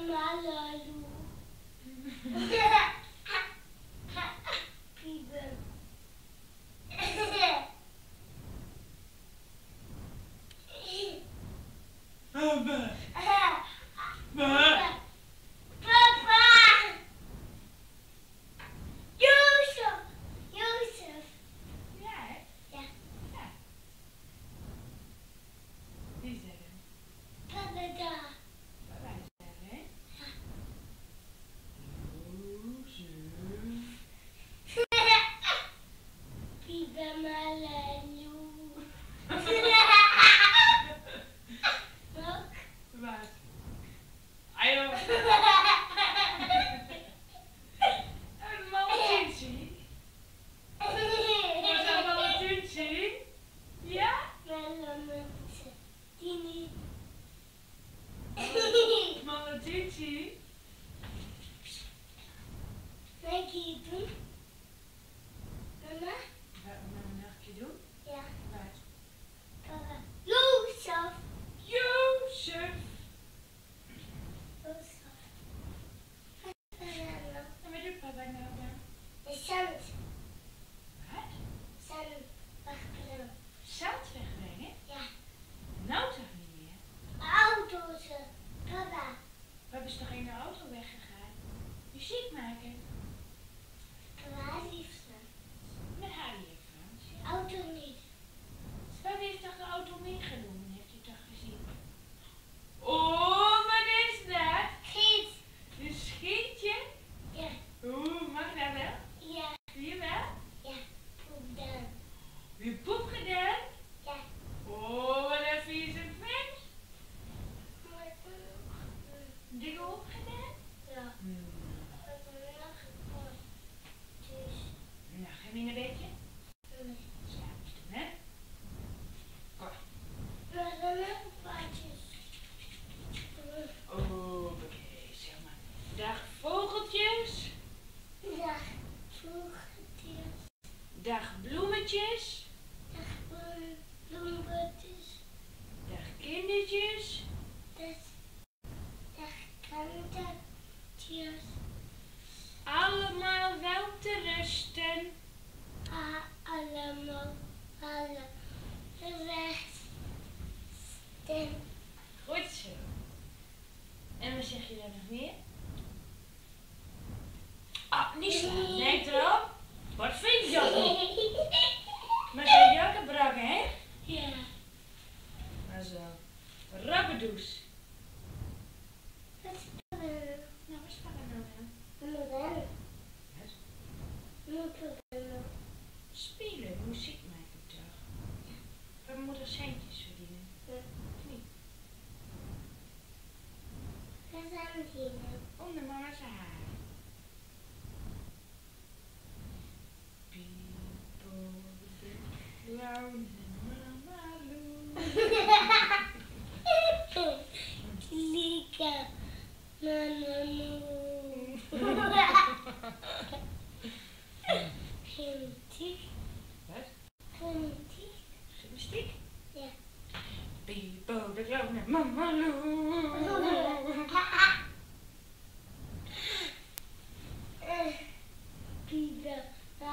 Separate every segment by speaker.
Speaker 1: Malolo. 一起。
Speaker 2: Er nog meer? Ah, niet slaan. Denk erop. Wat vind je dat? Maar je ook braken, hè?
Speaker 1: Ja.
Speaker 2: Maar zo. Rabbedoes.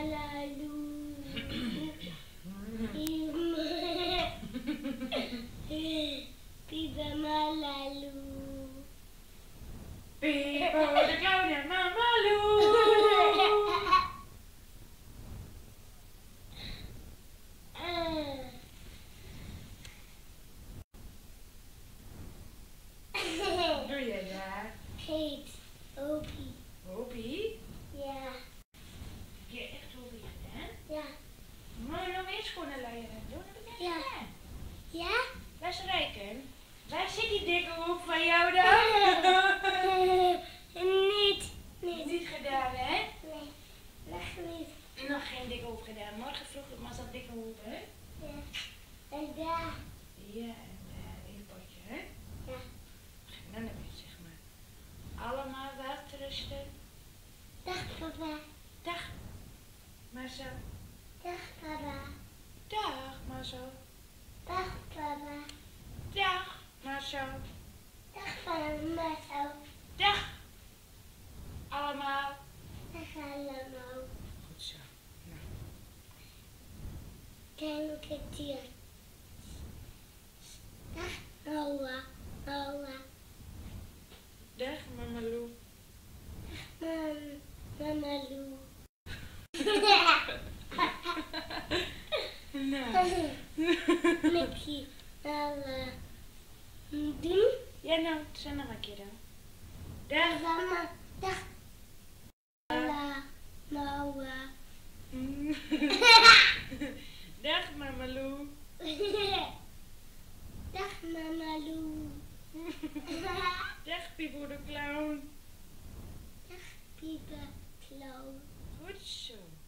Speaker 1: Alalu. Piba, malalu.
Speaker 2: People, the clown and mama Lou. Wat doe je
Speaker 1: Dag papa.
Speaker 2: Dag, maar zo.
Speaker 1: Dag papa.
Speaker 2: Dag, maar zo.
Speaker 1: Dag mama.
Speaker 2: Dag. Allemaal.
Speaker 1: Dag allemaal.
Speaker 2: Goed zo. Nou.
Speaker 1: Kijk het hier. Dag. Noah.
Speaker 2: Sandra kiddo.
Speaker 1: Dag. Mama. Dag. Mama. Mama.
Speaker 2: Dag mama Lou.
Speaker 1: Dag mama Lou.
Speaker 2: Dag Piepo de clown. Dag Piepo clown. Goed zo.